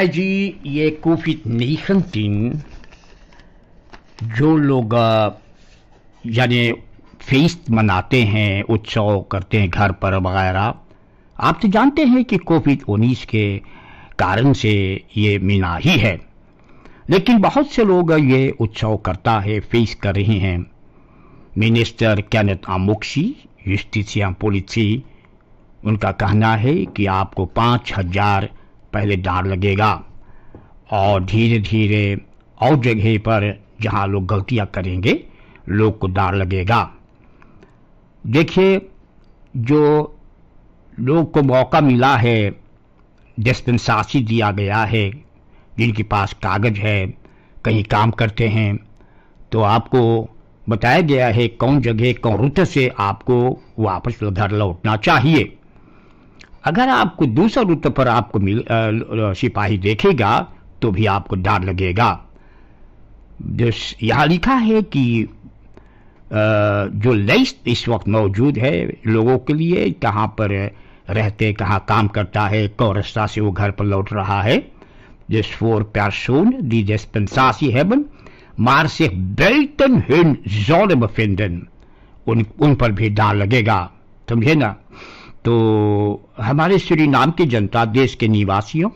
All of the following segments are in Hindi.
जी ये कोविड नाइन्टीन जो लोग यानी फेस्ट मनाते हैं, उत्सव करते हैं घर पर वगैरह, आप तो जानते हैं कि कोविड उन्नीस के कारण से ये मीना ही है। लेकिन बहुत से लोग ये उत्सव करता है फेस कर रहे हैं। मिनिस्टर कैनेथ आमुक्सी जुस्टिसिया पोलिसी, उनका कहना है कि आपको पाँच हज़ार पहले डार लगेगा। और धीरे धीरे और जगह पर जहाँ लोग गलतियाँ करेंगे, लोग को डार लगेगा। देखिए, जो लोग को मौका मिला है डिस्पेंसासी दिया गया है, जिनके पास कागज़ है, कहीं काम करते हैं तो आपको बताया गया है कौन जगह, कौन रुत से आपको वापस घर लौटना चाहिए। अगर आपको दूसरा रुत पर आपको मिल आ, सिपाही देखेगा तो भी आपको डर लगेगा यहाँ लिखा है कि जो लिस्ट इस वक्त मौजूद है लोगों के लिए कहाँ पर रहते कहाँ काम करता है कौन रास्ता से वो घर पर लौट रहा है जिस फोर die dispensatie hebben, maar zich buiten hun zouden bevinden. उन उन पर भी डाल लगेगा समझे ना तो हमारे श्री नाम की जनता देश के निवासियों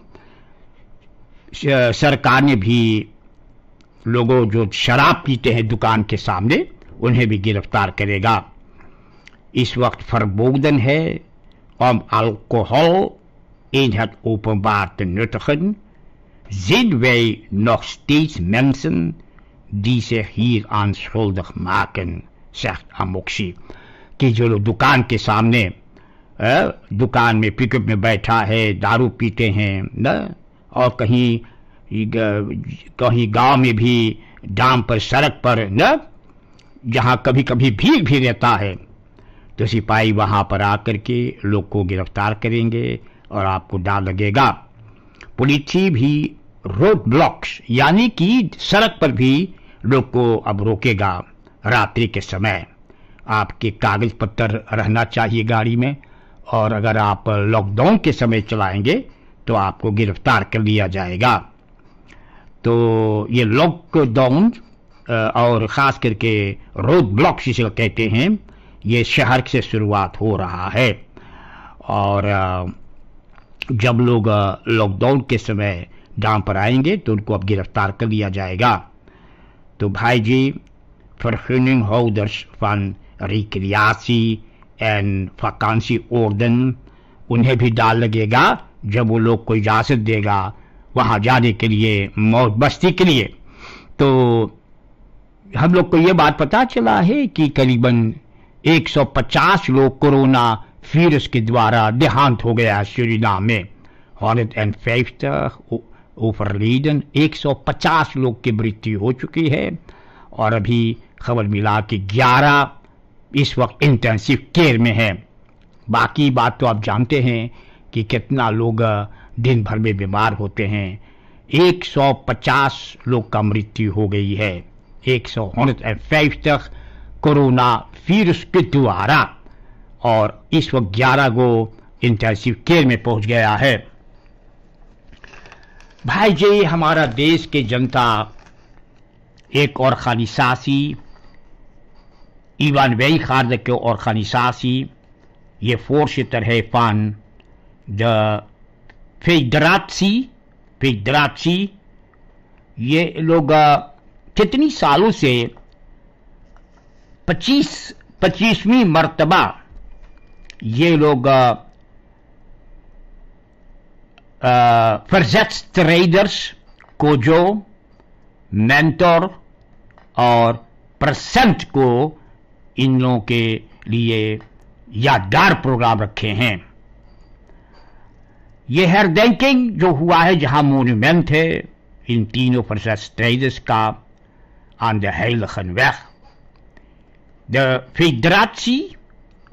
सरकार ने भी लोगों जो शराब पीते हैं दुकान के सामने, उन्हें भी गिरफ़्तार करेगा। इस वक्त फरबोगदन है, ओम अल्कोहल इधर उपवार्त जो लोग दुकान के सामने दुकान में पिकअप में बैठा है, दारू पीते हैं, न? और कहीं कहीं गाँव में भी, डाम पर, सड़क पर, न? जहाँ कभी कभी भीड़ भी रहता है तो सिपाही वहाँ पर आकर के लोग को गिरफ़्तार करेंगे और आपको डाल लगेगा। पुलिस भी रोड ब्लॉक्स यानी कि सड़क पर भी लोग को अब रोकेगा रात्रि के समय। आपके कागज़ पत्र रहना चाहिए गाड़ी में। और अगर आप लॉकडाउन के समय चलाएँगे तो आपको गिरफ़्तार कर लिया जाएगा। तो ये लॉकडाउन और ख़ास करके रोड ब्लॉक जिसे कहते हैं, ये शहर से शुरुआत हो रहा है। और जब लोग लॉकडाउन के समय डाम पर आएँगे तो उनको अब गिरफ़्तार कर लिया जाएगा। तो भाई जी फॉर vergunning houders van recreatie en vakantie orden उन्हें भी डाल लगेगा। जब वो लोग को इजाज़त देगा, वहाँ जाने के लिए मौज बस्ती के लिए। तो हम लोग को ये बात पता चला है कि करीबन 150 लोग कोरोना वायरस के द्वारा देहांत हो गया सूरीनाम में। 150 ओवरलीडन 150 लोग की मृत्यु हो चुकी है। और अभी खबर मिला कि 11 इस वक्त इंटेंसिव केयर में है। बाकी बात तो आप जानते हैं कि कितना लोग दिन भर में बीमार होते हैं। 150 लोग का मृत्यु हो गई है। 150 कोरोना वायरस के द्वारा और इस वक्त 11 गो इंटेंसिव केयर में पहुँच गया है। भाई जी, हमारा देश के जनता, एक और खालिसासी के और खालिसासी ये voorzitter है van de federatie federatie ये लोग कितनी सालों से पच्चीस पच्चीसवीं मर्तबा ये लोग ट्रेडर्स को जो मेंटर और परसेंट को इन लोगों के लिए यादगार प्रोग्राम रखे हैं। ये हेरडेंकिंग जो हुआ है जहाँ मोन्यूमेंट है। इन तीनों परसेंट ट्रेडर्स का आन द Heilige द फेडराची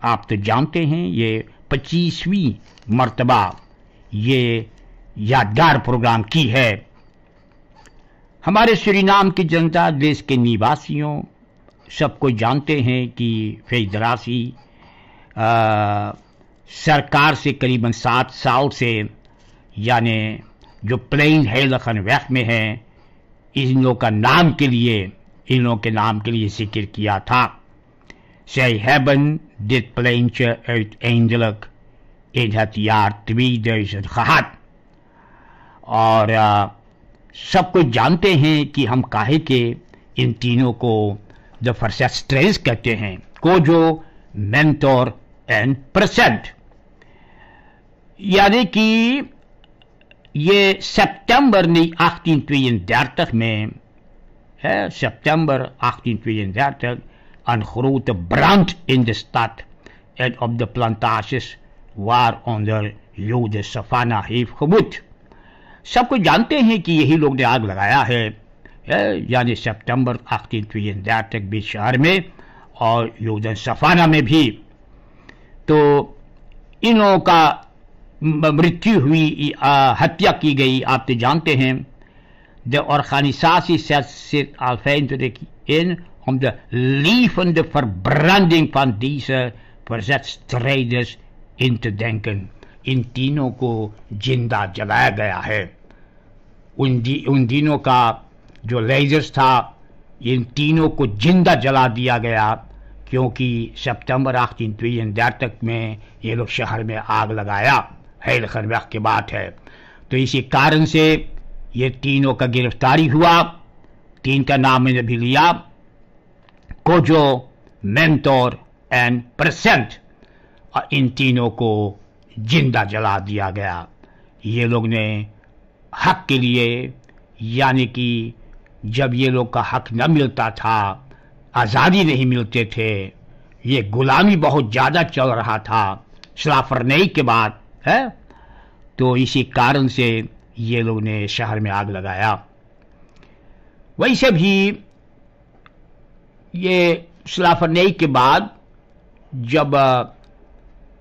आप तो जानते हैं ये पच्चीसवीं मर्तबा ये यादगार प्रोग्राम की है। हमारे सुरीनाम की जनता, देश के निवासियों सबको जानते हैं कि फेडरासी सरकार से करीबन सात साल से, यानि जो प्लेन है लखन वैक में है, इन लोगों का नाम के लिए, इन लोगों के नाम के लिए ज़िक्र किया था Zij hebben dit pleintje uiteindelijk in het jaar 2000 gehad. और सब कुछ जानते हैं कि हम काहे के इन तीनों को द फ़र्स्ट स्ट्रेस कहते हैं, कोजो, मेंटोर एंड प्रेजेंट यानी कि ये सितंबर ने आखती ट्वीन दर तक में, है, सितंबर, आखिरी ट्वीन दर तक अनहरूत branch in the start, end of the प्लांटाशिस वार ऑन यू द सफाना, हिफ, खबूत। सब कुछ जानते हैं कि यही लोग ने आग लगाया है। यानी सितंबर आखिर तो तुय तक भी शहर में और योजन सफाना में भी। तो इनों का मृत्यु हुई हत्या की गई, आप तो जानते हैं। द और खानी साब्रांडिंग फॉन दीस फॉर इन देंकन इन तीनों को ज़िंदा जलाया गया है। उन दिनों का जो लेजर्स था, इन तीनों को ज़िंदा जला दिया गया, क्योंकि सितंबर आखिर तक में ये लोग शहर में आग लगाया। है खरबख की बात है। तो इसी कारण से ये तीनों का गिरफ्तारी हुआ। तीन का नाम मैंने भी लिया। Kojo Mentor and Present. और इन तीनों को ज़िंदा जला दिया गया। ये लोग ने हक के लिए, यानी कि जब ये लोग का हक न मिलता था, आज़ादी नहीं मिलते थे। ये गुलामी बहुत ज़्यादा चल रहा था सलाफरनई के बाद, है? तो इसी कारण से ये लोग ने शहर में आग लगाया। वैसे भी ये सलाफरनई के बाद जब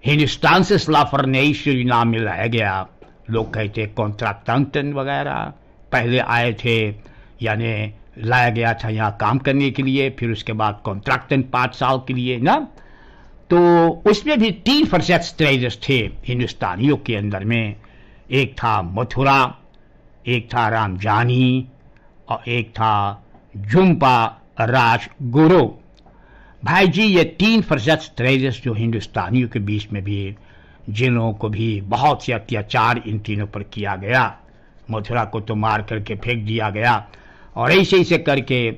हिंदुस्तान से सलाफरनई नाम में लाया गया, लोग कहते कॉन्ट्रैक्टन वगैरह, पहले आए थे यानी लाया गया था यहाँ काम करने के लिए, फिर उसके बाद कॉन्ट्रैक्टन पाँच साल के लिए, ना? तो उसमें भी तीन फर्सेट ट्रेडर्स थे हिंदुस्तानियों के अंदर में। एक था मथुरा, एक था रामजानी और एक था जुम्पा राज गुरु भाई जी, ये तीन फर्जत ट्रेजर्स जो हिंदुस्तानियों के बीच में भी, जिन लोगों को भी बहुत से अत्याचार इन तीनों पर किया गया। मथुरा को तो मार करके फेंक दिया गया। और ऐसे ऐसे करके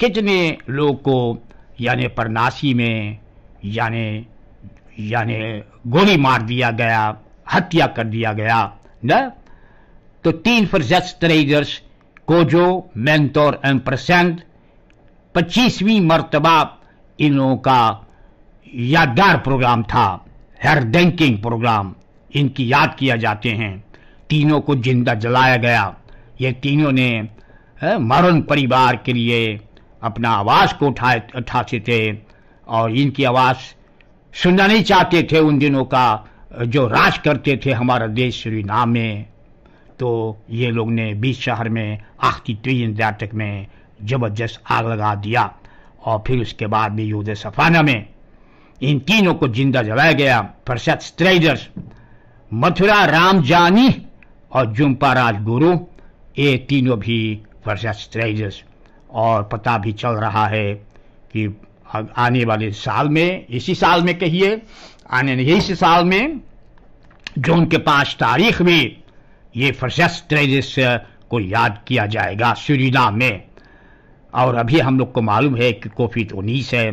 कितने लोग को, यानि परनासी में, यानि, यानी गोली मार दिया गया, हत्या कर दिया गया, न? तो तीन treasures Kojo mentor and present पच्चीसवीं मरतबा इन लोगों का यादगार प्रोग्राम था हेरडेंकिंग प्रोग्राम, इनकी याद किया जाते हैं। तीनों को ज़िंदा जलाया गया। ये तीनों ने मरण परिवार के लिए अपना आवाज़ को उठाए उठाते थे और इनकी आवाज़ सुनना नहीं चाहते थे उन दिनों का, जो राज करते थे हमारा देश श्री नाम में। तो ये लोग ने बीच शहर में आखिरी तीन तक में ज़बरदस्त आग लगा दिया और फिर उसके बाद भी यूद सफाना में इन तीनों को ज़िंदा जलाया गया। प्रसत स्ट्रेडर्स मथुरा राम जानी और जुम्पा राजगुरु, ये तीनों भी प्रसत स्ट्रेडर्स और पता भी चल रहा है कि आने वाले साल में, इसी साल में कहिए, आने इसी साल में, जून के पाँच तारीख में ये फ़र्स्ट ट्रेडिस को याद किया जाएगा सुरीनाम में। और अभी हम लोग को मालूम है कि कोविड उन्नीस है,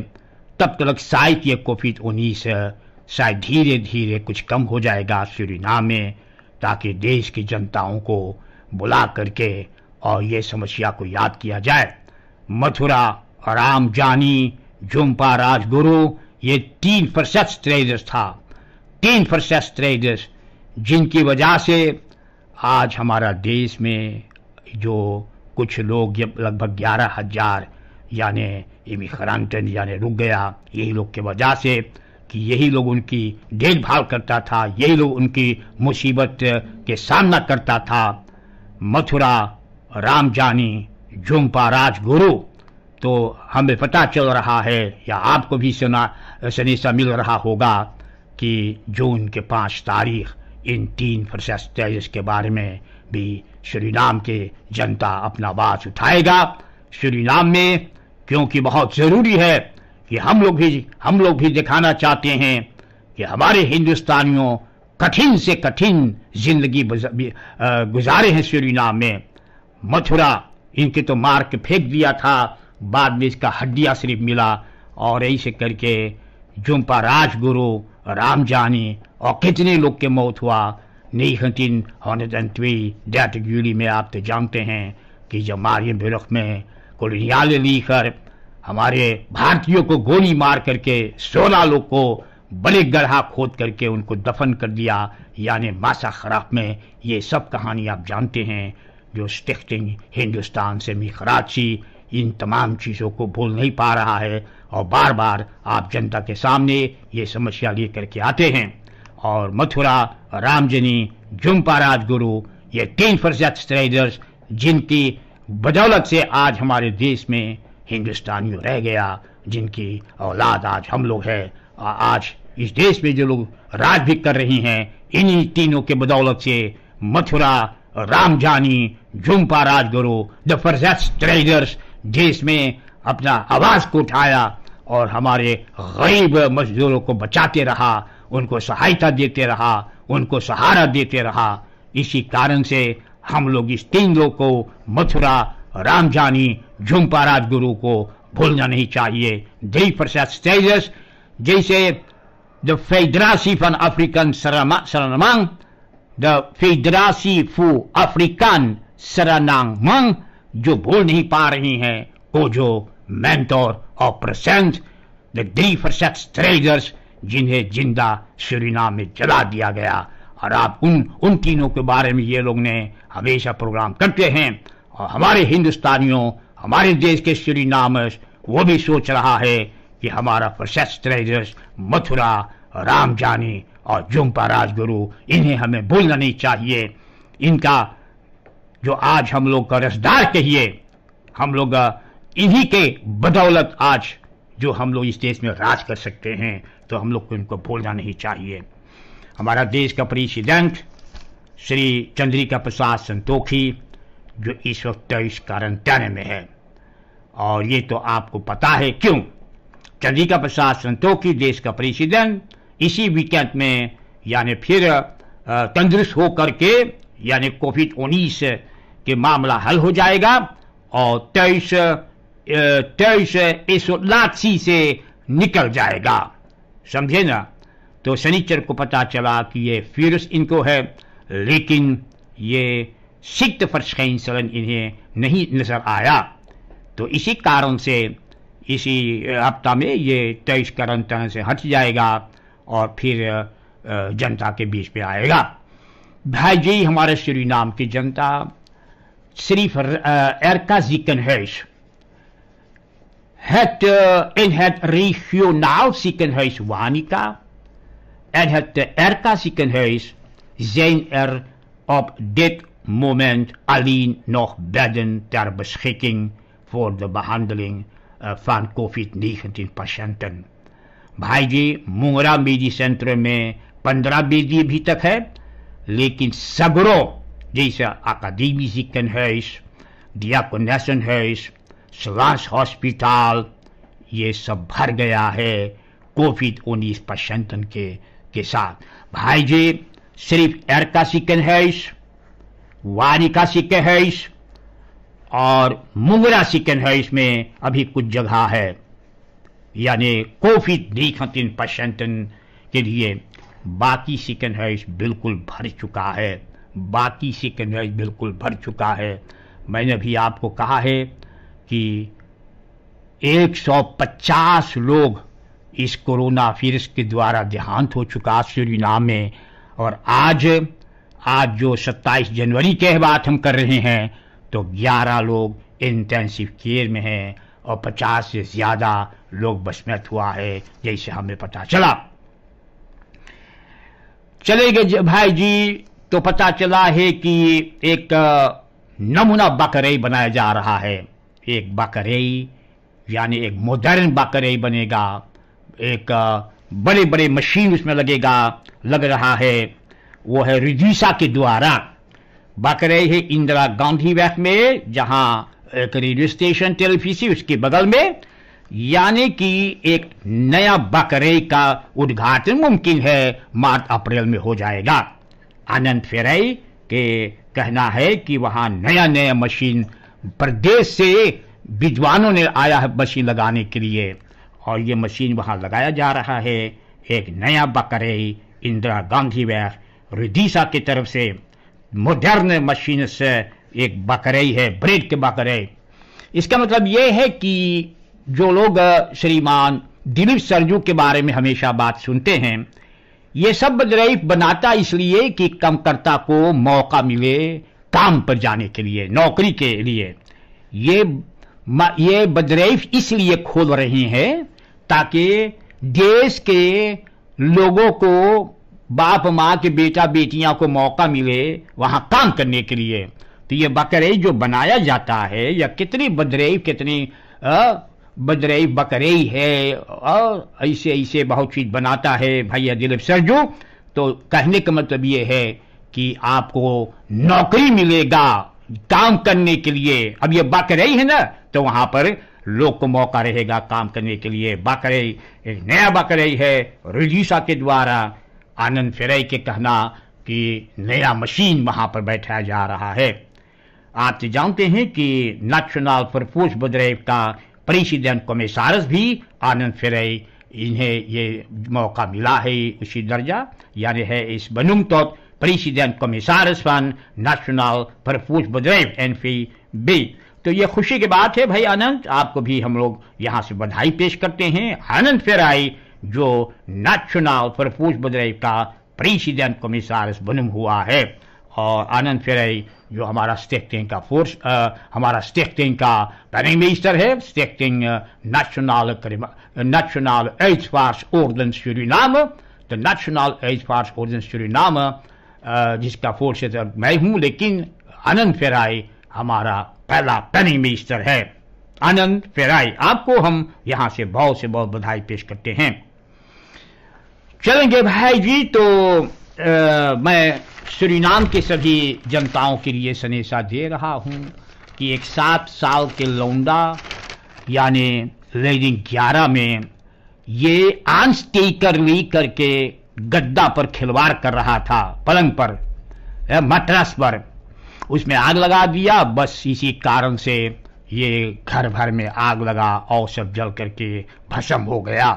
तब तक शायद ये कोविड उन्नीस शायद धीरे धीरे कुछ कम हो जाएगा सुरीनाम में, ताकि देश की जनताओं को बुला करके और ये समस्या को याद किया जाए। मथुरा राम जानी झुम्पा राजगुरु, ये तीन प्रशस्त ट्रेडर्स था। तीन प्रशस्त ट्रेडर्स जिनकी वजह से आज हमारा देश में जो कुछ लोग लगभग ग्यारह हज़ार, यानी इमिग्रांटन यानी रुक गया, यही लोग के वजह से कि यही लोग उनकी देखभाल करता था, यही लोग उनकी मुसीबत के सामना करता था। मथुरा राम जानी झुम्पा राजगुरु। तो हमें पता चल रहा है, या आपको भी सुना सनेसा मिल रहा होगा कि जून के पाँच तारीख, इन तीन फ़र्स्ट के बारे में भी श्रीराम के जनता अपना आवाज़ उठाएगा। श्रीराम में, क्योंकि बहुत ज़रूरी है कि हम लोग भी, हम लोग भी दिखाना चाहते हैं कि हमारे हिंदुस्तानियों कठिन से कठिन ज़िंदगी गुजारे हैं श्री नाम में। मथुरा, इनके तो मार के फेंक दिया था। बाद में इसका हड्डिया सिर्फ़ मिला और ऐसे करके जुम्पा राजगुरु राम जानी और कितने लोग के मौत हुआ। नहीं में आप तो जानते हैं कि जब मारिय बिरख में कोलियाल लीकर हमारे भारतीयों को गोली मार करके सोलह लोग को बड़े गढ़ा खोद करके उनको दफन कर दिया, यानी मासा खराब में ये सब कहानी आप जानते हैं। जो स्टिक्टिंग हिंदुस्तान से मी कराची इन तमाम चीज़ों को भूल नहीं पा रहा है और बार बार आप जनता के सामने ये समस्या ले करके आते हैं। और मथुरा, रामजनी जुम्पा राजगुरु, ये तीन फर्जत स्ट्राइडर्स जिनकी बदौलत से आज हमारे देश में हिंदुस्तानी रह गया, जिनकी औलाद आज हम लोग है। आज इस देश में जो लोग राज भी कर रही हैं, इन्हीं तीनों के बदौलत से मथुरा रामजानी झुम्पा राजगुरु द फर्जेस्ट ट्रेडर्स देश में अपना आवाज़ को उठाया और हमारे गरीब मजदूरों को बचाते रहा, उनको सहायता देते रहा, उनको सहारा देते रहा। इसी कारण से हम लोग इस तीन लोग को, मथुरा रामजानी झुम्पा राजगुरु को भूलना नहीं चाहिए। दी स्टेजस जैसे द फेडरासी फन अफ्रीकन सरानांग द फेडरासी फू अफ्रीकन सरानांग जो भूल नहीं पा रही हैं कोजो मेंटोर और प्रसेंट द डी फर्सेक्स ट्रेडर्स जिन्हें ज़िंदा सुरीनाम में जला दिया गया। और आप उन उन तीनों के बारे में ये लोग ने हमेशा प्रोग्राम करते हैं। और हमारे हिंदुस्तानियों, हमारे देश के श्री नामस वो भी सोच रहा है कि हमारा प्रशस्त मथुरा राम जानी और जुम्पा राजगुरु इन्हें हमें भूलना नहीं चाहिए। इनका जो आज हम लोग का रसदार कहिए, हम लोग इन्हीं के बदौलत आज जो हम लोग इस देश में राज कर सकते हैं तो हम लोग को इनको भूलना नहीं चाहिए। हमारा देश का प्रेसिडेंट, श्री चंद्रिका प्रसाद संतोखी, जो इस वक्त इस क्वारंटाइन में है। और ये तो आपको पता है क्यों? चंद्रिका प्रसाद संतोखी, देश का प्रेसिडेंट इसी वीकेंड में, यानी फिर तंदुरुस्त होकर के, यानी कोविड उन्नीस के मामला हल हो जाएगा और तेईस तेईस इस से निकल जाएगा। समझे ना? तो शनिचर को पता चला कि ये फिरस इनको है, लेकिन ये सिक्त फर्शैन इन्हें नहीं नज़र आया। तो इसी कारण से, इसी हफ़्ता में ये तेईस करंतन से हट जाएगा। और फिर जनता के बीच में आएगा भाई जी हमारे श्री नाम की जनता सिर्फ Erka Ziekenhuis. Het, uh, in het regionaal ziekenhuis Wanica en het RK ziekenhuis zijn er op dit moment alleen nog bedden ter beschikking voor de behandeling uh, van COVID-19 patiënten. भाई जी मुंगरा मेडी सेंटर में पंद्रह बीजी अभी तक है लेकिन सगरों जैसे अकादमी ziekenhuis, diakonessenhuis, स्लास हॉस्पिटल ये सब भर गया है कोविड उन्नीस पेशेंटन के के साथ। भाई जी सिर्फ़ एरका सिकनहैस वारिका सिकनहैस और मुंगरा सिकनहैस में अभी कुछ जगह है। यानी कोविड निखतिन पेशेंटन के लिए बाकी सिकनहैस बिल्कुल भर चुका है। बाकी सिकनहैस बिल्कुल भर चुका है। मैंने भी आपको कहा है कि 150 लोग इस कोरोना वायरस के द्वारा देहांत हो चुका नाम में। और आज आज जो 27 जनवरी के बात हम कर रहे हैं तो 11 लोग इंटेंसिव केयर में हैं। और 50 से ज़्यादा लोग बसमत हुआ है, जैसे हमें पता चला। चले गए भाई जी तो पता चला है कि एक नमूना बकरई बनाया जा रहा है। एक बकरई यानी एक मॉडर्न बकरई बनेगा। एक बड़े बड़े मशीन उसमें लगेगा, लग रहा है। वो है रिजीसा के द्वारा। बकरे है इंदिरा गांधी वैक में, जहाँ एक रेडियो स्टेशन टेलीविज़न उसके बगल में, यानी कि एक नया बकरे का उद्घाटन मुमकिन है, मार्च अप्रैल में हो जाएगा। आनंद फेराई के कहना है कि वहाँ नया नया मशीन, प्रदेश से विद्वानों ने आया है मशीन लगाने के लिए। और ये मशीन वहाँ लगाया जा रहा है, एक नया बकरे, इंदिरा गांधी व रिदीसा की तरफ़ से। मॉडर्न मशीन से एक बकरे है, ब्रेड के बकरे इसका मतलब यह है कि जो लोग श्रीमान दिलीप सरजू के बारे में हमेशा बात सुनते हैं, ये सब बदरईफ बनाता इसलिए कि कमकर्ता को मौका मिले काम पर जाने के लिए, नौकरी के लिए। ये ये बदरईफ इसलिए खोल रही हैं ताकि देश के लोगों को, बाप माँ के बेटा बेटियाँ को मौका मिले वहाँ काम करने के लिए। तो ये बकरे जो बनाया जाता है, या कितनी बदरेई कितनी बदरेई बकरेई है ऐसे ऐसे बहुत चीज़ बनाता है भैया दिलीप सरजू तो कहने का मतलब ये है कि आपको नौकरी मिलेगा काम करने के लिए। अब ये बकरई है ना तो वहाँ पर लोग को मौका रहेगा काम करने के लिए। बकरई एक नया बकरई है रजीसा के द्वारा आनंद फेरई के कहना कि नया मशीन वहाँ पर बैठाया जा रहा है। आप तो जानते हैं कि नेशनल परपोज बदरेव का प्रेसिडेंट कमिसारस भी आनंद फेरई। इन्हें ये मौका मिला है उसी दर्जा, यानी है इस बनुम तो प्रेसिडेंट कमिसारस फन नेशनल परपोज बदरेव एन बी। तो ये खुशी की बात है भाई आनंद, आपको भी हम लोग यहाँ से बधाई पेश करते हैं। आनंद फेराई, जो नेशनल परपोज बदरेव का प्रेसिडेंट कमिसारस बनुम हुआ है। और आनंद फेराई जो हमारा स्टेक्टिंग का फोर्स हमारा स्टेक्टिंग का प्राइम मिनिस्टर है स्टेक्टिंग नेशनल नेशनल एज फार्स ऑर्डन सूरीनाम तो नेशनल एज फार्स ऑर्डन सूरीनाम जिसका फोर्स है मैं हूँ, लेकिन आनंद फेराई हमारा पहला प्राइम मिनिस्टर है। आनंद फेराई, आपको हम यहाँ से बहुत से बहुत बधाई पेश करते हैं। चलेंगे भाई जी तो आ, मैं सुरीनाम के सभी जनताओं के लिए सनेसा दे रहा हूँ कि एक सात साल के लौंडा यानी लेडिंग ग्यारह में ये आंस टेकर ली करके गद्दा पर खिलवाड़ कर रहा था पलंग पर मटरस पर। उसमें आग लगा दिया बस इसी कारण से ये घर भर में आग लगा और सब जल करके भस्म हो गया।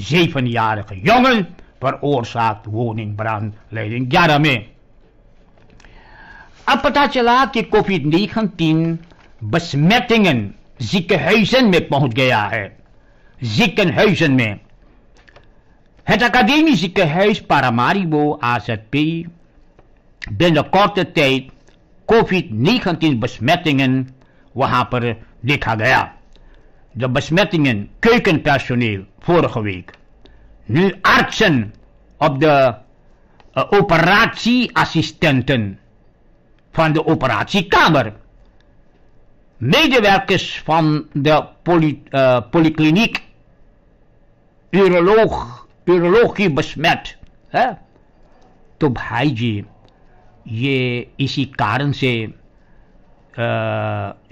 जेफन यार योंगल। लेडिंग ग्यारह में अब पता चला कि कोविड नाइन्टीन बसमेटिंगन जिकहैसन में पहुँच गया है जिकनहैसन में Het academisch ziekenhuis Paramaribo AZP binnen korte tijd COVID-19 besmettingen वहाँ पर देखा गया de besmettingen keukenpersoneel vorige week. Nu artsen op de uh, operatieassistenten van de operatiekamer. Medewerkers van de poly, uh, polykliniek, uroloog, urologie besmet. है? तो भाई जी ये इसी कारण से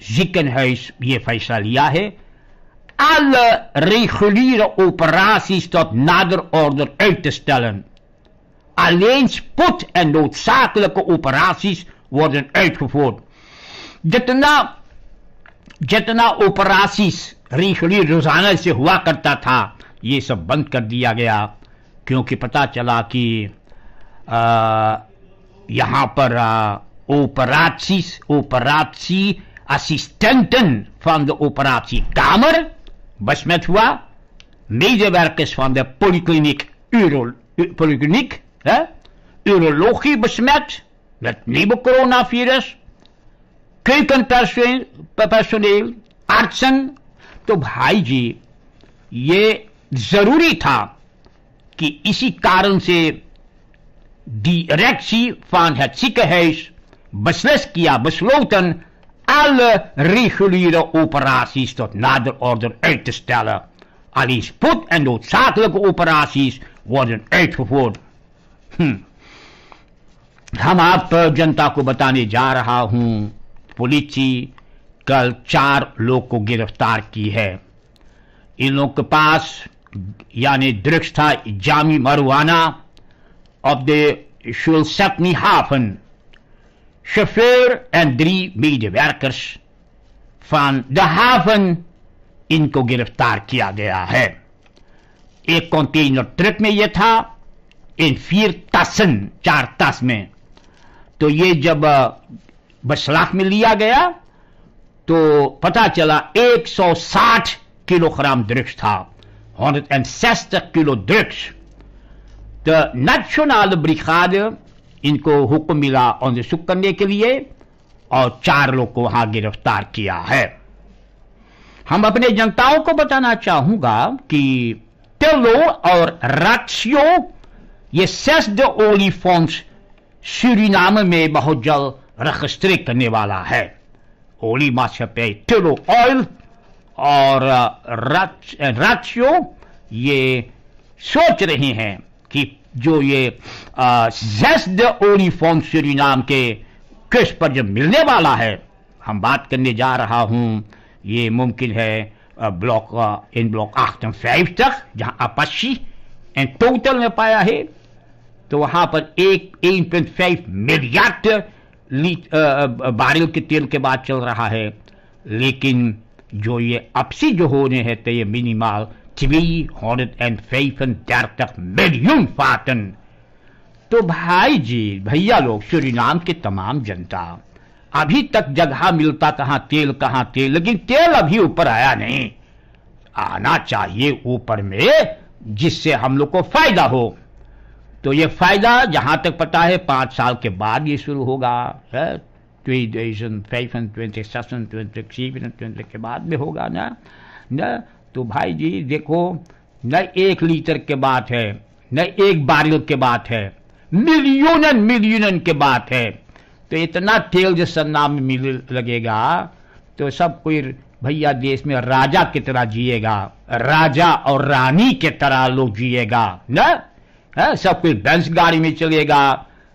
ziekenhuis ये फैसला लिया है alle reguliere operaties tot nader order uit te stellen. Alleen spoed en noodzakelijke operaties worden uitgevoerd. जितना जितना ऑपरासीज रेगुलर रोजाना से हुआ करता था ये सब बंद कर दिया गया क्योंकि पता चला कि यहाँ पर operaties, operatie assistenten van de operatiekamer besmet हुआ medewerkers van de polykliniek, Uro, polykliniek hè, urologie besmet met nieuwe coronavirus, keukenpersoneel, artsen. तो भाई जी ये ज़रूरी था कि इसी कारण से directie van het ziekenhuis beslist besloten alle reguliere operaties tot nader order uit te stellen. Alleen spoed en noodzakelijke operaties worden uitgevoerd. Hm. हम आप जनता को बताने जा रहा हूँ पुलिस कल चार लोग को गिरफ़्तार की है इन लोग के पास यानी दृक्ष था Jami chauffeur en drie medewerkers van de haven इनको गिरफ़्तार किया गया है एक कंटेनर ट्रक में यह था इन फिर तसन चार तस में तो ये जब बसलाख में लिया गया तो पता चला 160 किलोग्राम दृक्ष था 160 किलो दृक्ष De nationale brigade इनको हुक्म मिला onderzoek करने के लिए और चार लोग को वहाँ गिरफ़्तार किया है। हम अपने जनताओं को बताना चाहूँगा कि टेलो और राशियो ये सेस द ओली फॉर्म्स सूरीनाम में बहुत जल्द रजिस्ट्रेट करने वाला है। ओली मास्टर पे टेलो ऑयल और राशियो ये सोच रहे हैं कि जो ये जेस्ड ओलीफॉर्म सूरीनाम के किस पर जब मिलने वाला है। हम बात करने जा रहा हूँ। ये मुमकिन है ब्लॉक इन ब्लॉक आठ फाइव तक, जहाँ अपशी एंड टोटल में पाया है तो वहाँ पर एक एक पॉइंट फाइव मिलियड बारिल के तेल के बाद चल रहा है। लेकिन जो ये अपसी जो होने हैं तो ये मिनिमल 335 मिलियन फाटन। तो भाई जी भैया लोग सूरीनाम के तमाम जनता, अभी तक जगह मिलता कहाँ तेल कहाँ तेल, लेकिन तेल अभी ऊपर आया नहीं। आना चाहिए ऊपर में, जिससे हम लोग को फ़ायदा हो। तो ये फ़ायदा जहाँ तक पता है, पाँच साल के बाद ये शुरू होगा। ट्वेंटी ट्वेंटी के बाद में होगा ना? ना? तो भाई जी, देखो, न एक लीटर के बात है, न एक बारिल के बात है मिलियन मिलियन के बात है तो इतना तेल जिस नाम में मिल लगेगा तो सब कोई भैया देश में राजा की तरह जिएगा, राजा और रानी के तरह लोग जिएगा, न है? सब कोई बैंस गाड़ी में चलेगा,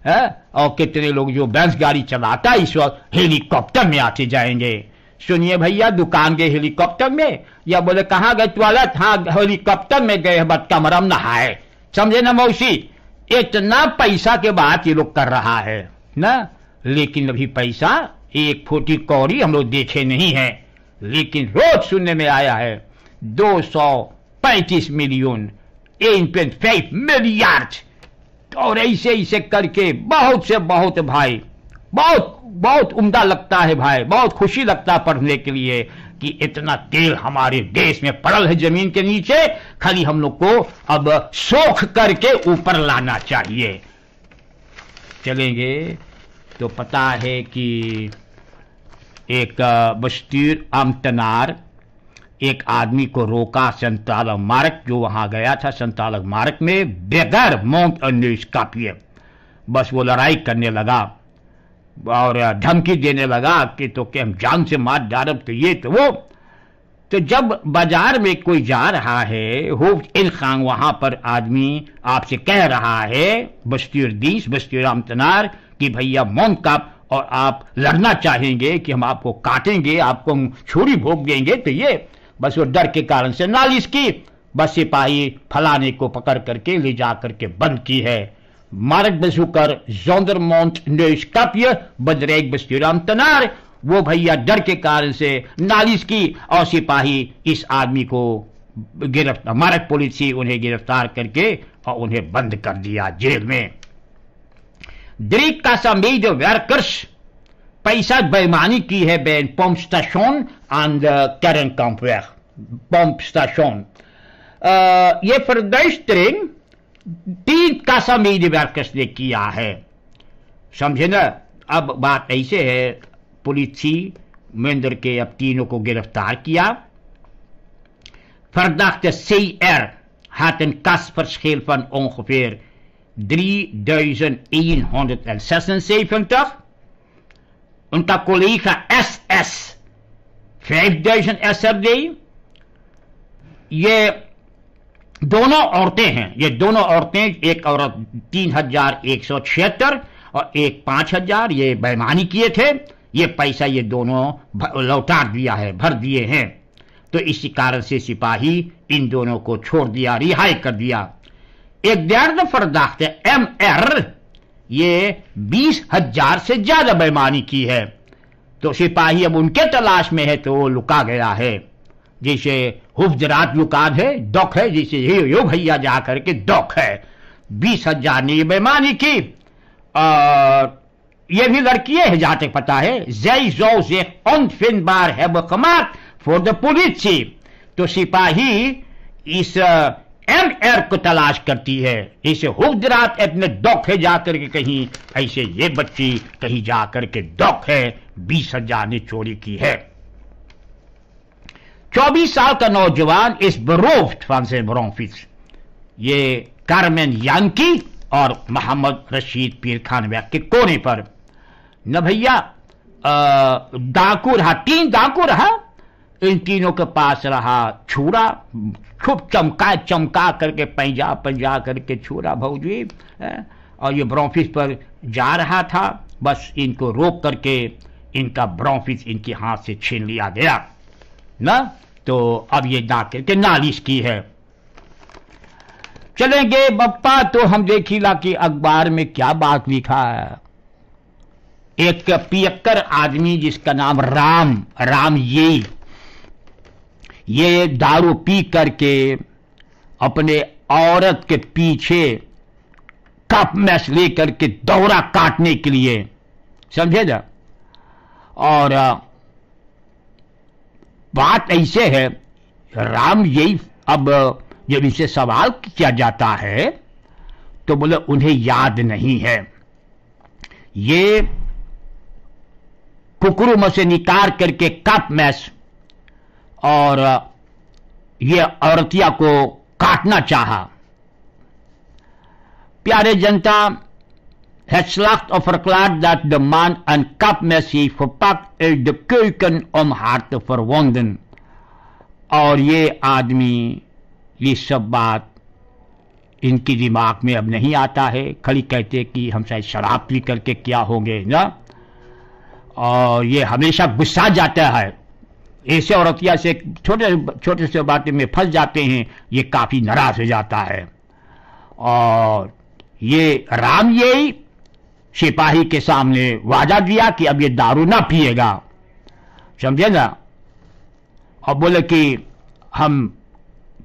है? और कितने लोग जो बैंस गाड़ी चलाता इस वक्त हेलीकॉप्टर में आते जाएँगे सुनिए भैया, दुकान गए हेलीकॉप्टर में? या बोले, कहा गए टॉयलेट हाँ हेलीकॉप्टर में गए बट कमरम नहाए। समझे ना मौसी? इतना पैसा के बात ये लोग कर रहा है, ना? लेकिन अभी पैसा एक फोटी कौड़ी हम लोग देखे नहीं है। लेकिन रोज सुनने में आया है, दो सौ पैंतीस मिलियन एन पॉइंट फाइव मिलियड और ऐसे ऐसे करके बहुत से बहुत भाई, बहुत बहुत उम्दा लगता है भाई, बहुत खुशी लगता है पढ़ने के लिए कि इतना तेल हमारे देश में पड़ल है ज़मीन के नीचे, खाली हम लोग को अब सोख करके ऊपर लाना चाहिए। चलेंगे तो पता है कि एक बस्तीर अमतनार एक आदमी को रोका संतालक मार्ग, जो वहाँ गया था संतालक मार्ग में बेगर मौत अन्य बस वो लड़ाई करने लगा। और धमकी देने लगा कि तो कि हम जान से मार डालब तो ये तो वो। तो जब बाज़ार में कोई जा रहा है, हो इन खान वहाँ पर आदमी आपसे कह रहा है बस्ती दीस बस्ती रामतनार कि भैया मौन काप और आप लड़ना चाहेंगे कि हम आपको काटेंगे, आपको छुरी भोग देंगे तो ये। बस वो डर के कारण से नालिश की। बस सिपाही फलाने को पकड़ करके ले जा करके बंद की है। markbezoeker zonder mond, neus, बजरे bedrijf, bestuurder, ambtenaar. वो भैया डर के कारण से नालिश की और सिपाही इस आदमी को गिरफ़्तार मारक पुलिस उन्हें गिरफ़्तार करके और उन्हें बंद कर दिया जेल में दरीक का समी जो व्यर्कर्ष पैसा बेमानी की है बेन पंप स्टेशन ऑन द कैरन पंप स्टेशन uh, ये प्रदेश ट्रेन तीन का मेडिवर्कस ने किया है समझे ना अब बात ऐसे है पुलिस महेंद्र के अब तीनों को गिरफ्तार किया verdachte CR had een kasverschil van ongeveer 3176. Unter collega SS 5000 SRD. ये दोनों औरतें हैं। ये दोनों औरतें, एक औरत तीन हज़ार एक सौ छिहत्तर और एक पाँच हज़ार, ये बेमानी किए थे। ये पैसा ये दोनों लौटा दिया है, भर दिए हैं। तो इसी कारण से सिपाही इन दोनों को छोड़ दिया, रिहाई कर दिया। एक दर्द फरदाख्त एम एर ये बीस हज़ार से ज़्यादा बेमानी की है। तो सिपाही अब उनके तलाश में है तो वो लुका गया है। जैसे हुफजरात लुकाद है दौख है, जैसे ये यो भैया जा करके दौख है। बीस हज़ार ने बेमानी की, और ये भी लड़की है, जहाँ तक पता है जय जो से फिन बार है बकमात फॉर द पुलिस तो सिपाही इस एम एर को तलाश करती है। इसे हुजरात अपने दौख है जाकर के कहीं, ऐसे ये बच्ची कहीं जाकर के दौख है, बीस हज़ार ने चोरी की है। चौबीस साल का नौजवान इस बरोफ्ट फांसे ब्रोफिस ये कारमेन यांकी और मोहम्मद रशीद पीर खान व्याग के कोने पर। न भैया डाकू रहा, तीन डाकू रहा। इन तीनों के पास रहा छुरा, खूब चमका चमका करके, पंजा पंजा करके छुरा भाजी और ये ब्रोफिस पर जा रहा था। बस इनको रोक करके इनका ब्रोफिस इनके हाथ से छीन लिया गया। ना? तो अब ये ना करके नालिश की है। चलेंगे, बप्पा तो हम देखीला कि अखबार में क्या बात लिखा है। एक पियक्कर आदमी जिसका नाम राम राम ये। ये दारू पी करके अपने औरत के पीछे कप मैस लेकर के दौरा काटने के लिए, समझे जा? और बात ऐसे है, राम यही अब, जब इसे सवाल किया जाता है तो बोले, उन्हें याद नहीं है। ये कुकरू में से निकाल करके कप मैस और ये औरतिया को काटना चाहा। प्यारे जनता Het slacht verklaart dat de man een kapmes heeft verpakt uit de keuken om haar te verwonden. और ये आदमी ये सब बात इनकी दिमाग में अब नहीं आता है खड़ी कहते कि हम शायद शराब पी करके क्या होंगे ना और ये हमेशा गुस्सा जाता है ऐसे औरतिया से छोटे छोटे से बातें में फंस जाते हैं ये काफ़ी नाराज़ हो जाता है और ये राम यही सिपाही के सामने वादा दिया कि अब ये दारू ना पिएगा। समझे ना? और बोले कि हम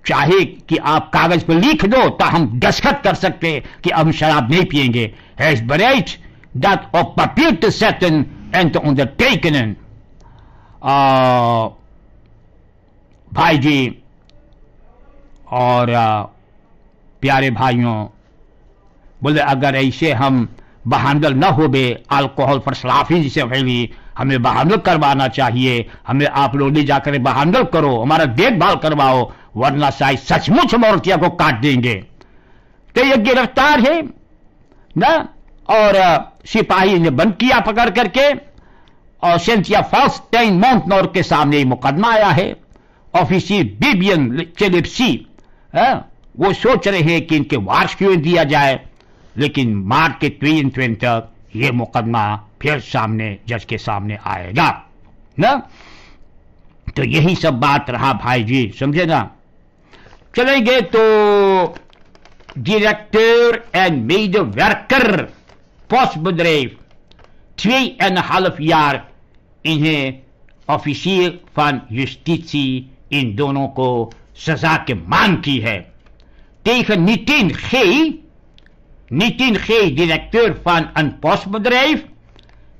चाहे कि आप कागज़ पर लिख दो तो हम दस्खत कर सकते कि हम शराब नहीं पिएँगे। हैज़ dat op papier te zetten en te ondertekenen भाई जी और प्यारे भाइयों, बोले अगर ऐसे हम बहानल न हो बे अल्कोहल पर सलाफी जिसे फैली, हमें बहानल करवाना चाहिए, हमें आप लोग ले जाकर बहानल करो, हमारा देखभाल करवाओ, वरना शायद सचमुच मोरतिया को काट देंगे। तो ये गिरफ़्तार है, ना? और सिपाही ने बंद किया पकड़ करके, और सेंटिया फॉल्स टेन माउंटनोर के सामने मुकदमा आया है। ऑफिसर बिबियन चेलिप्सी वो सोच रहे हैं कि इनके वार्ष क्यों दिया जाए लेकिन मार्च के ट्वीन ट्वेन तक ये मुकदमा फिर सामने, जज के सामने आएगा। ना? तो यही सब बात रहा भाई जी, समझे ना? चलेंगे तो directeur en medewerker postbedrijf twee en een half jaar इन्हें ऑफिशियल फन जुस्टिसी इन दोनों को सजा के मांग की है। tegen Nitin G. Nitin G, directeur van een postbedrijf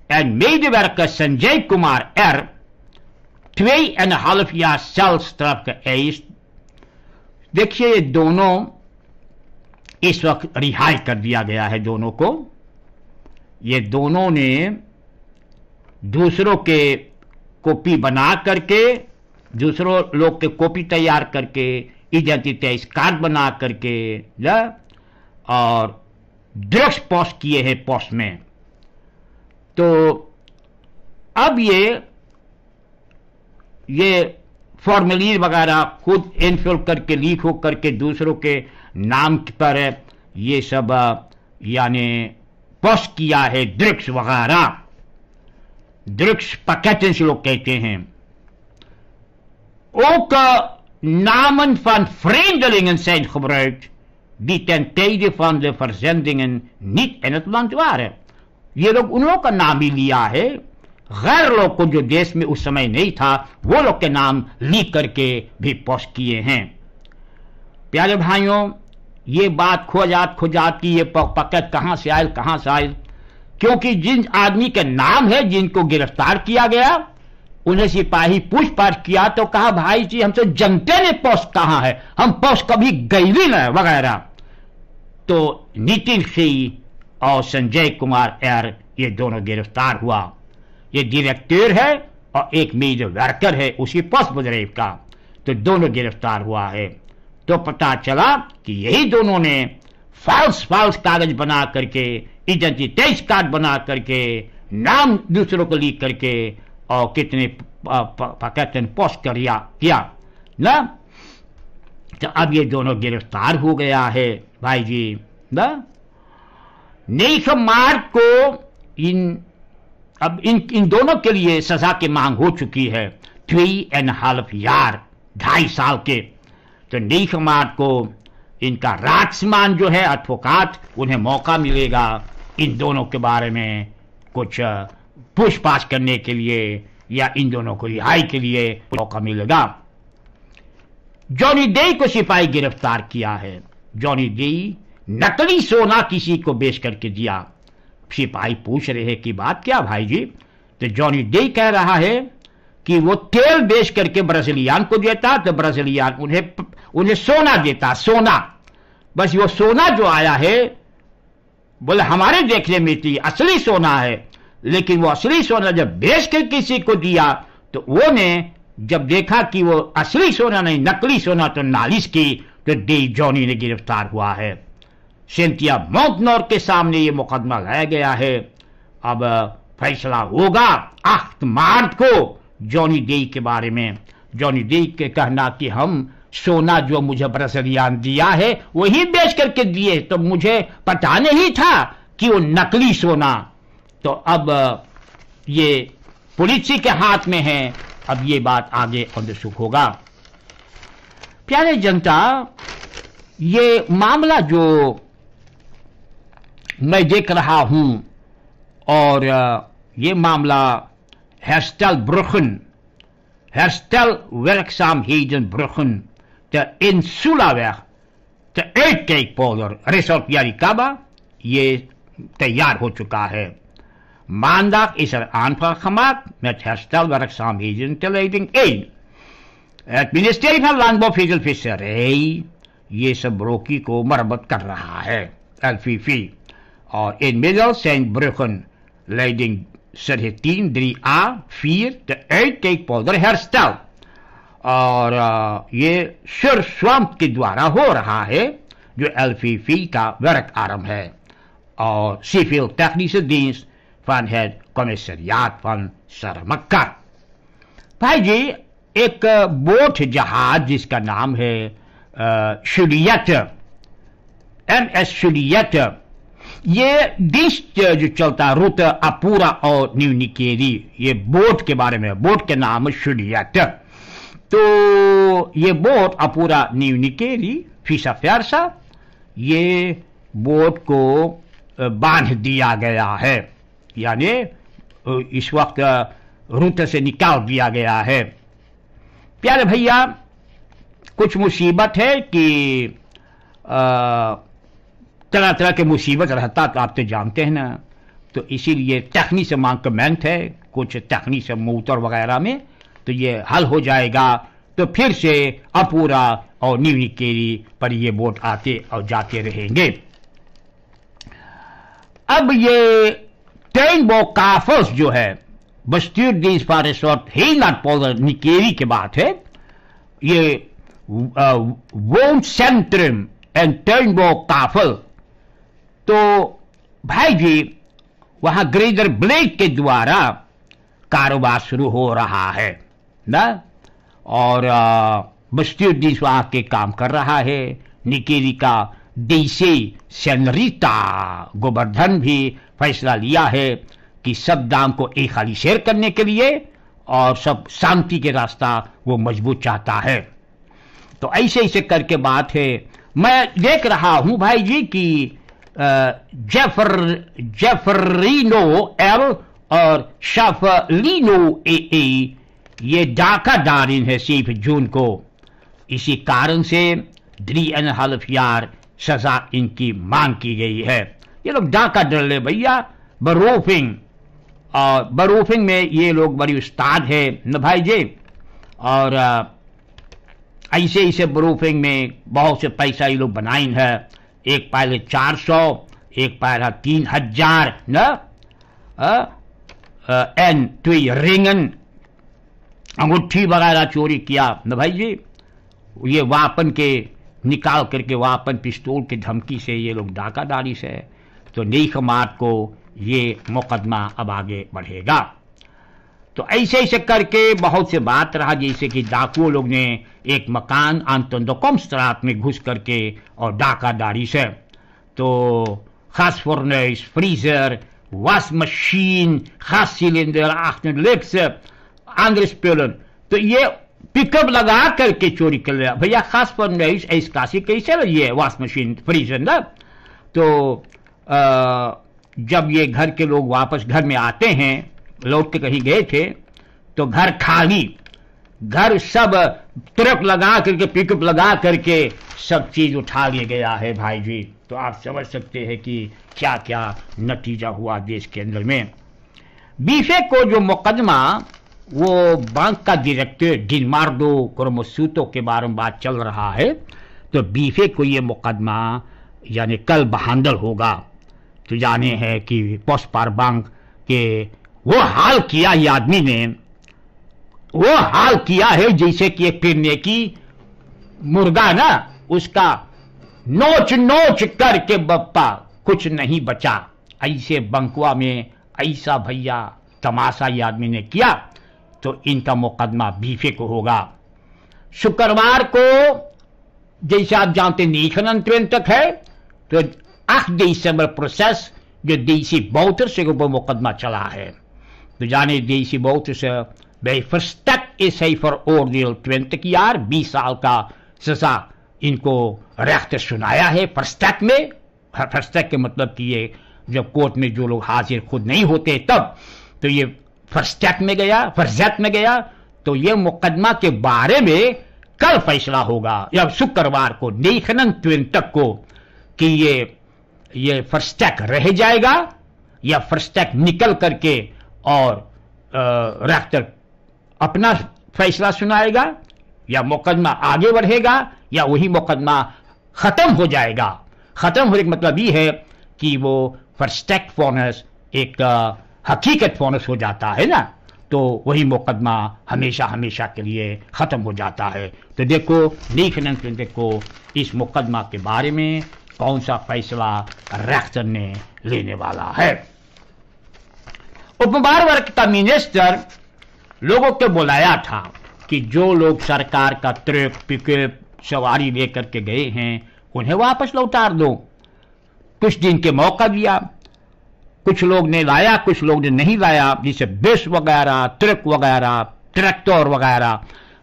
en medewerker Sanjay Kumar R. twee en een half jaar celstraf geëist. देखिए ये दोनों इस वक्त रिहाई कर दिया गया है दोनों को ये दोनों ने दूसरों के कॉपी बना करके दूसरों लोग के कॉपी तैयार करके इडेंटिटी बना करके या और ड्रग्स पोस्ट किए हैं पोस्ट में। तो अब ये ये फॉर्मली वगैरह खुद इनफिल करके लीक हो करके दूसरों के नाम पर ये सब, यानी पोस्ट किया है दृक्ष वगैरह। पकेटन से लोग कहते हैं। ook namen van vreemdelingen zijn die ten tijde van de verzendingen niet in het land waren. ये लोग उन लोग का नाम ही लिया है गैर लोग को जो देश में उस समय नहीं था वो लोग के नाम लिख करके भी पोस्ट किए हैं प्यारे भाइयों ये बात खोजात खोजात की ये पकड़ कहाँ से आयल कहाँ से आयल क्योंकि जिन आदमी के नाम है जिनको गिरफ़्तार किया गया उन्हें सिपाही पूछताछ किया तो कहा भाई जी हमसे जनते ने पोस्ट कहाँ है हम पोस्ट कभी गई भी न वगैरह तो नितिन सिंह और संजय कुमार एर ये दोनों गिरफ़्तार हुआ। ये डायरेक्टर है और एक मेजर वर्कर है, उसी पोस्ट बजरेव का। तो दोनों गिरफ़्तार हुआ है। तो पता चला कि यही दोनों ने फॉल्स फॉल्स कागज़ बना करके इडेंटिटी कार्ड बना करके, नाम दूसरों को लीक करके, और कितने पोस्ट करिया किया। ना? तो अब ये दोनों गिरफ़्तार हो गया है, भाई जी। ना नेक मार्ग को इन, अब इन इन दोनों के लिए सजा की मांग हो चुकी है थ्री एंड हाफ़ यार, ढाई साल के। तो नेक मार्ग को इनका राजमान जो है एडवोकाट उन्हें मौका मिलेगा इन दोनों के बारे में कुछ पूछताछ करने के लिए या इन दोनों को रिहाई के लिए मौका मिलेगा। जॉनी डे को सिपाही गिरफ़्तार किया है। जॉनी डे नकली सोना किसी को बेच करके दिया। सिपाही पूछ रहे कि बात क्या भाई जी? तो जॉनी डे कह रहा है कि वो तेल बेच करके ब्राजीलियान को देता तो ब्राजीलियान उन्हें उन्हें सोना देता, सोना। बस वो सोना जो आया है, बोले, हमारे देखने में थी असली सोना है, लेकिन वो असली सोना जब बेच कर किसी को दिया तो वो ने जब देखा कि वो असली सोना नहीं, नकली सोना तो नालिश की तो डी जॉनी ने गिरफ़्तार हुआ है। सेंटिया मोकनौर के सामने ये मुकदमा लाया गया है। अब फैसला होगा आठ मार्च को जॉनी डे के बारे में। जॉनी डे के कहना कि हम सोना जो मुझे ब्रसलियान दिया है, वही बेच करके दिए तो मुझे पता नहीं था कि वो नकली सोना। तो अब ये पुलिस के हाथ में है। अब ये बात आगे अंधसुख होगा। प्यारे जनता, ये मामला जो मैं देख रहा हूँ और ये मामला हेस्टल ब्रुखन, हेस्टल werkzaam ब्रुखन te Insulaweg te uitkijkpolder Resort Yarikaba ये तैयार हो चुका है। Maandag is er aanvraag gemaakt met herstelwerkzaamheden te leiding 1. Het ministerie van Landbouw, Veselvisserij ये सब रोकी को मरम्मत कर रहा है inmiddels zijn bruggen leiding circuit 10 3A 4 de uitkijkpolder hersteld और ये सुर स्वाम्प के द्वारा हो रहा है जो एलफीफी का वर्क आरंभ है और civil technical dienst van het commissariaat van Sarmakka भाई जी, एक बोट जहाज़ जिसका नाम है शुलियत एम ये डिश जो चलता रुत अपूरा और न्यूनिकेरी ये बोट के बारे में, बोट के नाम शुलियत तो ये बोट अपूरा न्यूनिकेरी फीसा फ्यारसा ये बोट को बाँध दिया गया है। यानी इस वक्त रुत से निकाल दिया गया है। प्यारे भैया, कुछ मुसीबत है कि तरह तरह के मुसीबत रहता तो आप तो जानते हैं ना। तो इसीलिए तखनी से मांग मांकमेंट है, कुछ तखनी से मोटर वगैरह में तो ये हल हो जाएगा। तो फिर से अपूरा और न्यूनिकेरी पर ये वोट आते और जाते रहेंगे। अब ये टेनबो काफस जो है बस्तीर दीस फारेसोट हेलनाट पोलर निकेरी के बात है। ये वोन सेंट्रम एंड टेनबो काफल तो भाई जी, वहाँ ग्रेजर ब्लेक के द्वारा कारोबार शुरू हो रहा है, ना? और बस्तीर दीस वहाँ के काम कर रहा है। निकेरी का देसी सेनरीता गोवर्धन भी फैसला लिया है कि सब दाम को एक खाली शेयर करने के लिए और सब शांति के रास्ता वो मज़बूत चाहता है। तो ऐसे ऐसे करके बात है। मैं देख रहा हूँ भाई जी कि जेफर, जेफरीनो एल और शफलीनो ए ए, ये डाका डारिन है सिर्फ़ जून को। इसी कारण से ड्री एन हल्फियार सजा इनकी मांग की गई है। ये लोग डाका डर ले भैया। बरूफिंग। और बरूफिंग में ये लोग बड़ी उस्ताद है न भाई जी। और ऐसे ऐसे बरूफिंग में बहुत से पैसा ये लोग बनाइन है। एक पहले चार सौ, एक पहला तीन हज़ार, न? एन ट्वी रिंगन, अंगूठी वगैरह चोरी किया न भाई जी। ये वापन के, निकाल करके वापन पिस्तौल की धमकी से ये लोग डाकादारी से तो नई खमात को ये मुकदमा अब आगे बढ़ेगा। तो ऐसे ऐसे करके बहुत से बात रहा, जैसे कि डाकुओं लोग ने एक मकान आंतों स्त्रात में घुस करके और डाकादारी से। तो खास फर्नेस फ्रीजर, वॉश मशीन, खास सिलेंडर, आखिर लेक्स आंग्रेस्पेलन तो ये पिकअप लगा करके चोरी कर लिया। भैया, खास फर्नेस ऐसी कैसे ये वॉश मशीन, फ्रीजर ना? तो जब ये घर के लोग वापस घर में आते हैं लौट के कहीं गए थे तो घर खाली, घर सब ट्रक लगा करके पिकअप लगा करके सब चीज़ उठा लिया गया है भाई जी तो आप समझ सकते हैं कि क्या क्या नतीजा हुआ देश के अंदर में। बीफे को जो मुकदमा, वो बैंक का डायरेक्टर डिनमार्डो क्रोमोसूतो के बारे में बात चल रहा है तो बीफे को ये मुकदमा, यानी कल बहांदल होगा। तो जाने हैं कि पोस्ट पार बैंक के वो हाल किया ये आदमी ने। वो हाल किया है जैसे कि एक पिरने की मुर्गा ना, उसका नोच नोच करके बप्पा कुछ नहीं बचा। ऐसे बंकुआ में ऐसा भैया तमाशा ये आदमी ने किया तो इनका मुकदमा बीफे को होगा। शुक्रवार को, जैसे आप जानते नीखनन तक है तो 8 december proces जो देसी Bouter zich op een मुकदमा चला है तो जाने देसी Bouter से bij verstek is hij veroordeeld 20 jaar 20 साल का सजा इनको रेख्त सुनाया है फर्स्टैक में फर्स्टैक के मतलब कि ये जब कोर्ट में जो लोग हाजिर खुद नहीं होते तब तो ये फर्स्टैक में गया फर्जैक में गया तो ये मुकदमा के बारे में कल फैसला होगा या शुक्रवार को नेखनन तक को कि ये ये फर्स्टैक रह जाएगा, या फर्स्टैक निकल करके और रेफ्टर अपना फैसला सुनाएगा, या मुकदमा आगे बढ़ेगा, या वही मुकदमा खत्म हो जाएगा। खत्म होने का मतलब ये है कि वो फर्स्टैक फोनस एक हकीकत फोनस हो जाता है ना? तो वही मुकदमा हमेशा हमेशा के लिए खत्म हो जाता है। तो देखो लीखन देखो, इस मुकदमा के बारे में कौन सा फैसला रेक्टर ने लेने वाला है। उपमार वर्ग का मिनिस्टर लोगों को बुलाया था कि जो लोग सरकार का ट्रक पिकअप सवारी लेकर के गए हैं, उन्हें वापस लौटार दो। कुछ दिन के मौका दिया। कुछ लोग ने लाया, कुछ लोग ने नहीं लाया, जैसे बेस वगैरह ट्रक वगैरह, ट्रैक्टर वगैरह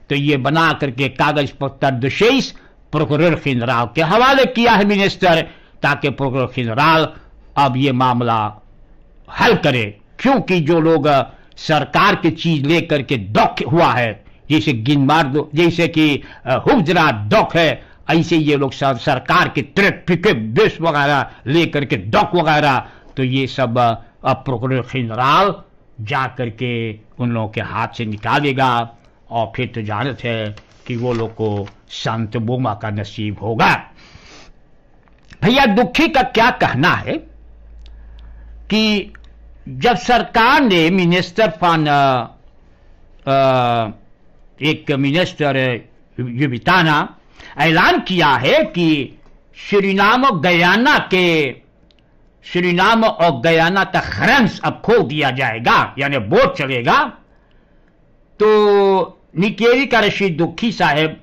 तो ये बना करके कागज़ पत्थर दुशेष प्रोकुलर जनरल के हवाले किया है मिनिस्टर, ताकि प्रोकुलर जनरल अब ये मामला हल करे। क्योंकि जो लोग सरकार की चीज़ लेकर के डॉक हुआ है, जैसे गिनमार जैसे कि हुजरा डॉक है, ऐसे ये लोग सरकार के पिकअप बेस वगैरह लेकर के डॉक वगैरह तो ये सब अब प्रोकुलर जनरल जा करके उन लोगों के हाथ से निकालेगा, और फिर तो जानत है कि वो लोग को शांत बोमा का नसीब होगा। भैया, दुखी का क्या कहना है कि जब सरकार ने मिनिस्टर फॉन एक मिनिस्टर, युविताना ऐलान किया है कि श्रीनाम और गयाना के, श्रीनाम और गयाना का खरंस अब खो दिया जाएगा, यानी बोट चलेगा। तो निकेरी का रशीद दुखी साहेब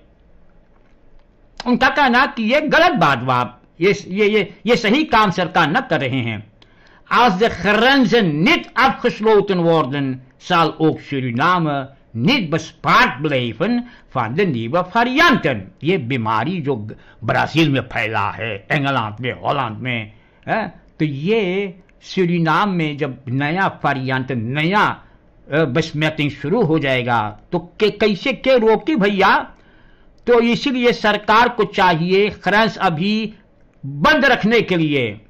उनका कहना कि यह गलत बात बाप ये ये ये ये सही काम सरकार न कर रहे हैं। als de grenzen niet afgesloten worden, zal ook Suriname niet bespaard blijven van de nieuwe varianten. ये बीमारी जो ब्राज़ील में फैला है इंग्लैंड में हॉलैंड में है? तो ये सूरीनाम में जब नया वेरिएंट नया बसमैटिंग शुरू हो जाएगा तो के, कैसे के रोकी भैया? तो इसीलिए सरकार को चाहिए खरंस अभी बंद रखने के लिए।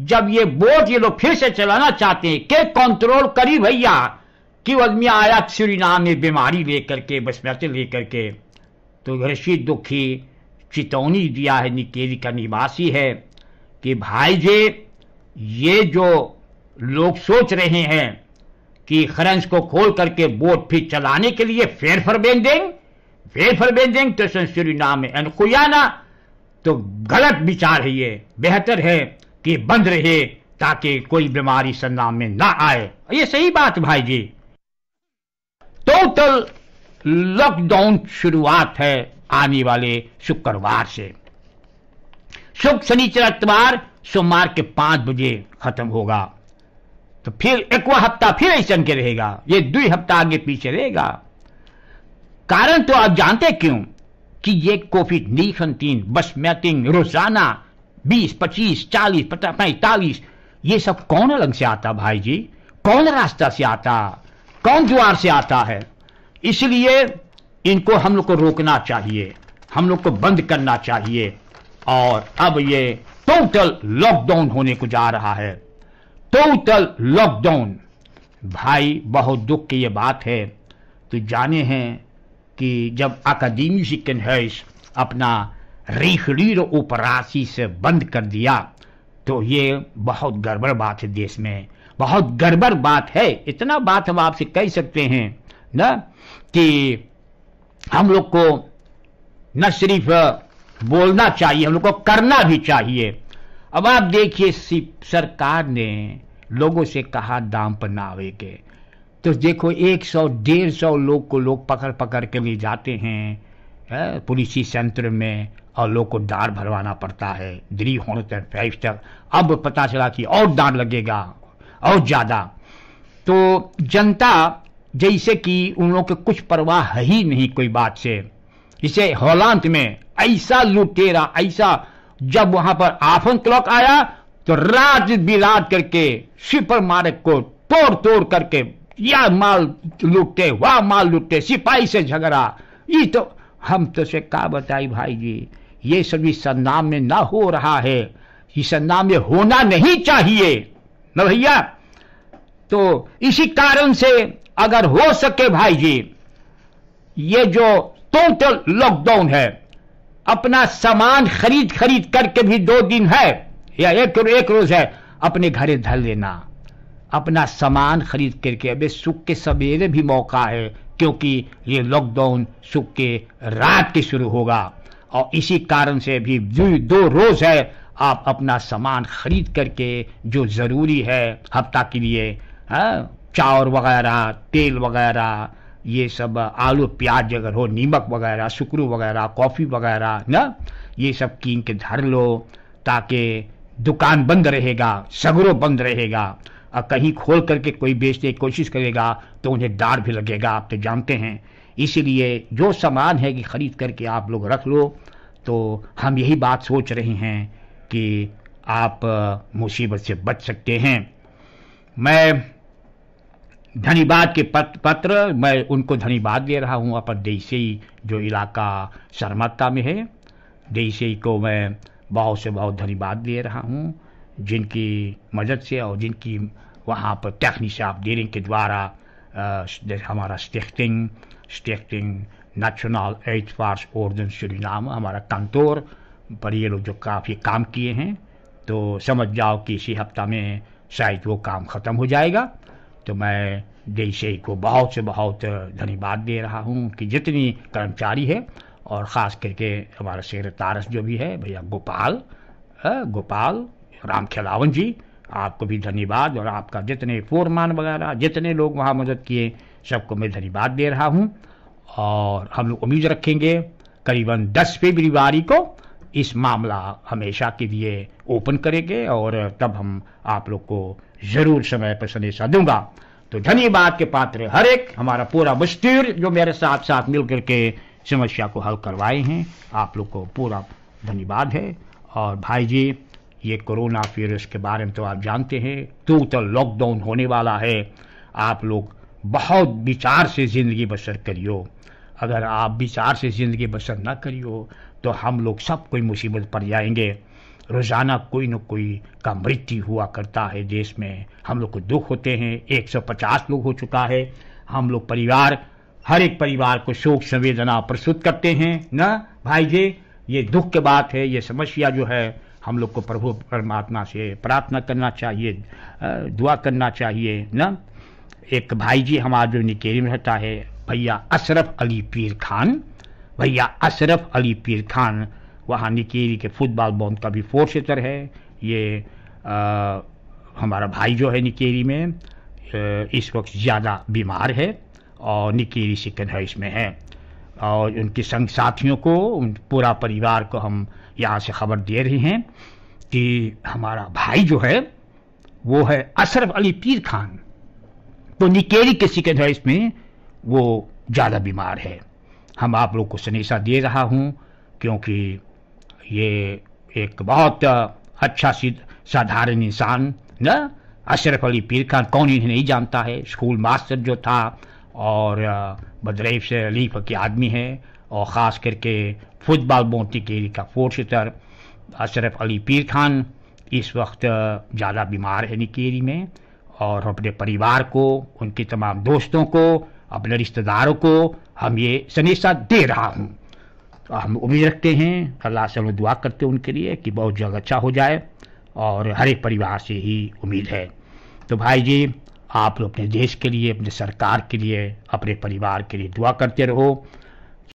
जब ये बोट ये लोग फिर से चलाना चाहते हैं, के कंट्रोल करी भैया? कि आदमी आया सुरीनाम में बीमारी लेकर के, बसमती लेकर के? तो रशीद दुखी, चितौनी दिया है निकेरी का निवासी है कि भाई जे, ये जो लोग सोच रहे हैं कि खरंस को खोल करके बोट फिर चलाने के लिए फेर फरबेंदेंग फेर फरबेंदेंग तो सुरीनाम में अनखुयाना तो गलत विचार है ये। बेहतर है कि बंद रहे, ताकि कोई बीमारी संनाम में ना आए। ये सही बात भाई जी। टोटल लॉकडाउन शुरुआत है आने वाले शुक्रवार से। शुक्र शनिचर इतवार, सोमवार के पाँच बजे खत्म होगा। तो फिर एक हफ़्ता फिर ऐसा के रहेगा। ये दो हफ़्ता आगे पीछे रहेगा। कारण तो आप जानते क्यों? कि ये कोविड नाइन्टीन बस मैटिंग रोज़ाना, बीस, पच्चीस, चालीस पचास पैंतालीस, ये सब कौन रंग से आता भाई जी? कौन रास्ता से आता? कौन द्वार से आता है? इसलिए इनको हम लोग को रोकना चाहिए, हम लोग को बंद करना चाहिए। और अब ये टोटल लॉकडाउन होने को जा रहा है। टोटल लॉकडाउन भाई, बहुत दुख की ये बात है। तो जाने हैं कि जब अकादमी सिकन है अपना रेखड़ीर उपरासी से बंद कर दिया तो ये बहुत गड़बड़ बात है देश में। बहुत गड़बड़ बात है। इतना बात हम आपसे कह सकते हैं, ना, कि हम लोग को न सिर्फ़ बोलना चाहिए, हम लोग को करना भी चाहिए। अब आप देखिए सरकार ने लोगों से कहा, दाम पर नावे के तो देखो, एक सौ, डेढ़ सौ लोग को लोग पकड़ पकड़ के ले जाते हैं पुलिस सेंटर में और लोग को डार भरवाना पड़ता है। दिल्ली होने तक फाइव तक। अब पता चला कि और डार लगेगा, और ज़्यादा। तो जनता, जैसे कि उन लोग के कुछ परवाह है ही नहीं कोई बात से। इसे हॉलांत में, ऐसा लुटेरा, ऐसा जब वहाँ पर आफन क्लॉक आया तो रात बिरात करके, सुपर मार्क को तोड़ तोड़ करके या माल लुटते, वह माल लुटते, सिपाही से झगड़ा। ये तो हम तो से का बताई भाई जी ये सभी संनाम में ना हो रहा है। ये संनाम में होना नहीं चाहिए। न भैया? तो इसी कारण से अगर हो सके भाई जी ये जो टोटल लॉकडाउन है, अपना सामान खरीद खरीद करके भी दो दिन है, या एक एक रोज है, अपने घरे धर लेना। अपना सामान खरीद करके, अबे सुख के सवेरे भी मौका है, क्योंकि ये लॉकडाउन सुख के रात के शुरू होगा। और इसी कारण से भी दो रोज है, आप अपना सामान खरीद करके, जो ज़रूरी है, हफ़्ता के लिए चावल वगैरह, तेल वगैरह, ये सब आलू, प्याज अगर हो, नीमक वगैरह शुक्रू वगैरह, कॉफ़ी वगैरह, ना, ये सब कीन के धर लो, ताकि दुकान बंद रहेगा, सगरो बंद रहेगा। कहीं खोल करके कोई बेचने की कोशिश करेगा तो उन्हें डार भी लगेगा आप तो जानते हैं। इसीलिए जो सामान है कि ख़रीद करके आप लोग रख लो तो हम यही बात सोच रहे हैं कि आप मुसीबत से बच सकते हैं। मैं धन्यवाद के पत्र, पत्र मैं उनको धन्यवाद दे रहा हूँ। अपन देसी जो इलाका शर्मत्ता में है देसी को मैं बहुत से बहुत धन्यवाद दे रहा हूँ। जिनकी मदद से और जिनकी वहाँ पर आप देने के द्वारा हमारा स्टेक्टिंग स्टेक्टिंग नेशनल एड फार्स ऑर्डन सुरीनाम हमारा कंतोर पर ये लोग जो काफ़ी काम किए हैं तो समझ जाओ कि इसी हफ़्ता में शायद वो काम ख़त्म हो जाएगा। तो मैं देशे को बहुत से बहुत धन्यवाद दे रहा हूँ कि जितनी कर्मचारी है, और ख़ास करके हमारा शेर तारस जो भी है, भैया गोपाल गोपाल राम खेलावन जी, आपको भी धन्यवाद और आपका जितने फोरमान वगैरह, जितने लोग वहाँ मदद किए, सबको मैं धन्यवाद दे रहा हूँ। और हम लोग उम्मीद रखेंगे, करीबन 10 फरवरी को इस मामला हमेशा के लिए ओपन करेंगे और तब हम आप लोग को ज़रूर समय पर संदेशा दूँगा। तो धन्यवाद के पात्र हर एक, हमारा पूरा मस्तीर जो मेरे साथ साथ मिलकर के समस्या को हल करवाए हैं, आप लोग को पूरा धन्यवाद है। और भाई जी ये कोरोना वायरस के बारे में तो आप जानते हैं तो तो लॉकडाउन होने वाला है। आप लोग बहुत विचार से ज़िंदगी बसर करियो। अगर आप विचार से ज़िंदगी बसर ना करियो तो हम लोग सब कोई मुसीबत पड़ जाएँगे। रोज़ाना कोई न कोई का मृत्यु हुआ करता है देश में। हम लोग को दुख होते हैं 150 लोग हो चुका है। हम लोग परिवार, हर एक परिवार को शोक संवेदना प्रस्तुत करते हैं, ना भाई जी? ये दुख की बात है, ये समस्या जो है हम लोग को प्रभु परमात्मा से प्रार्थना करना चाहिए दुआ करना चाहिए ना? एक भाई जी हमारा जो निकेरी में रहता है भैया अशरफ अली पीर खान। भैया अशरफ अली पीर खान वहाँ निकेरी के फुटबॉल बॉन्ड का भी फोर्सेटर है। ये आ, हमारा भाई जो है निकेरी में इस वक्त ज़्यादा बीमार है और निकेरी सिकन है इसमें है। और उनके संग साथियों को उन पूरा परिवार को हम यहाँ से खबर दे रहे हैं कि हमारा भाई जो है, वो है अशरफ अली पीर खान। तो निकेरी के है इसमें वो ज़्यादा बीमार है। हम आप लोग को सनेसा दे रहा हूँ, क्योंकि ये एक बहुत अच्छा साधारण इंसान, न? अशरफ अली पीर खान कौन इन्हें नहीं जानता है? स्कूल मास्टर जो था और बदरेफ से अलीफ के आदमी है और ख़ास करके फुटबॉल केरी का फोर्सटर अशरफ अली पीर खान इस वक्त ज़्यादा बीमार है निकेरी में और अपने परिवार को, उनके तमाम दोस्तों को, अपने रिश्तेदारों को हम ये सनेसा दे रहा हूँ। तो हम उम्मीद रखते हैं, अल्लाह से हम दुआ करते हैं उनके लिए कि बहुत जल्द अच्छा हो जाए और हर एक परिवार से ही उम्मीद है। तो भाई जी, आप अपने देश के लिए, अपने सरकार के लिए, अपने परिवार के लिए दुआ करते रहो।